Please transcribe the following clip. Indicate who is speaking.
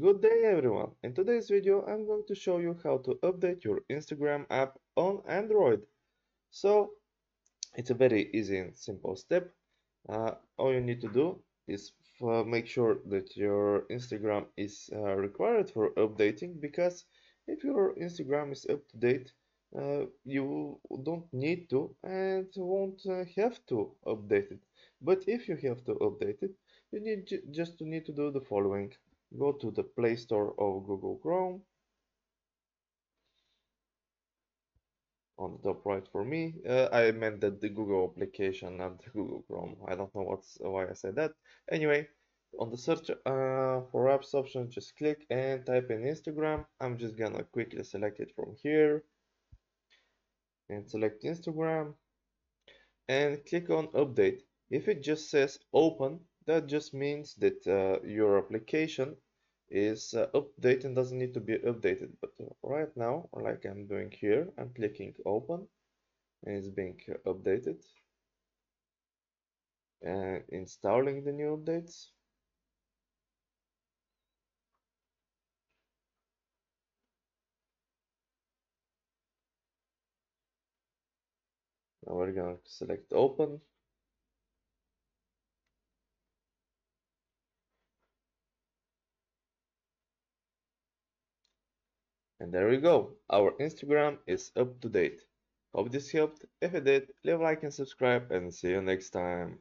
Speaker 1: Good day everyone! In today's video I'm going to show you how to update your Instagram app on Android. So it's a very easy and simple step. Uh, all you need to do is make sure that your Instagram is uh, required for updating because if your Instagram is up to date uh, you don't need to and won't uh, have to update it. But if you have to update it, you need just to need to do the following. Go to the Play Store of Google Chrome. On the top right for me, uh, I meant that the Google application, not the Google Chrome. I don't know what's why I said that. Anyway, on the search uh, for apps option, just click and type in Instagram. I'm just gonna quickly select it from here and select Instagram and click on update. If it just says open, that just means that uh, your application is uh, updated and doesn't need to be updated. But uh, right now, like I'm doing here, I'm clicking open and it's being updated and installing the new updates. Now we're to select open. And there we go. Our Instagram is up to date. Hope this helped. If it did, leave a like and subscribe and see you next time.